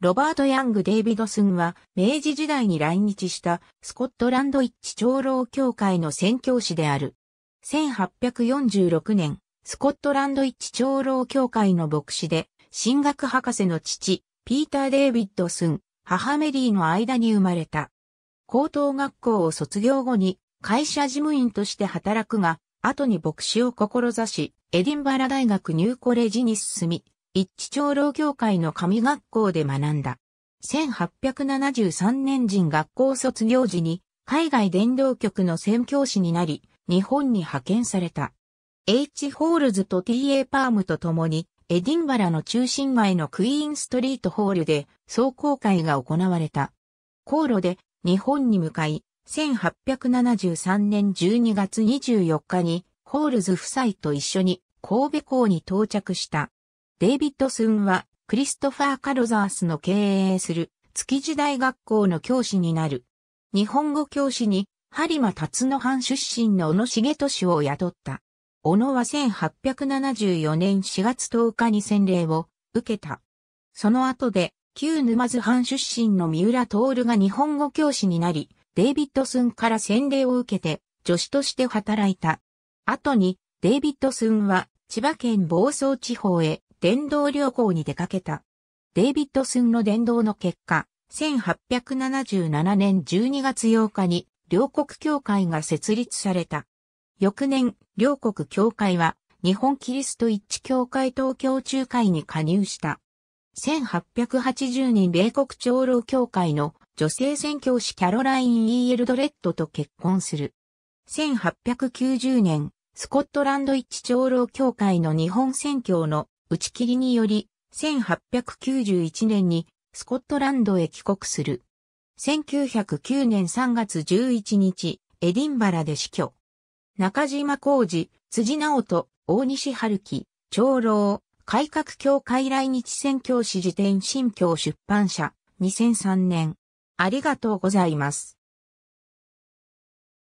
ロバート・ヤング・デイビドスンは明治時代に来日したスコットランド一致長老協会の宣教師である。1846年、スコットランド一致長老協会の牧師で、神学博士の父、ピーター・デイビッドスン、母メリーの間に生まれた。高等学校を卒業後に会社事務員として働くが、後に牧師を志し、エディンバラ大学ニューコレジに進み、一致長老協会の神学校で学んだ。1873年人学校卒業時に海外伝道局の宣教師になり、日本に派遣された。H. ホールズと T.A. パームと共に、エディンバラの中心街のクイーンストリートホールで壮行会が行われた。航路で日本に向かい、1873年12月24日にホールズ夫妻と一緒に神戸港に到着した。デイビッドスンはクリストファー・カロザースの経営する築地大学校の教師になる。日本語教師に播磨辰野藩出身の小野重俊を雇った。小野は1874年4月10日に洗礼を受けた。その後で旧沼津藩出身の三浦徹が日本語教師になり、デイビッドスンから洗礼を受けて助手として働いた。後にデイビッドスンは千葉県房総地方へ伝道旅行に出かけた。デイビッドスンの伝道の結果、1877年12月8日に両国協会が設立された。翌年、両国協会は日本キリスト一致協会東京仲介に加入した。1880年米国長老協会の女性宣教師キャロライン・イーエルドレッドと結婚する。1890年、スコットランド一致長老協会の日本宣教の打ち切りにより、1891年にスコットランドへ帰国する。1909年3月11日、エディンバラで死去。中島浩二、辻直人、大西春樹、長老、改革協会来日宣教師辞典新教出版社、2003年。ありがとうございます。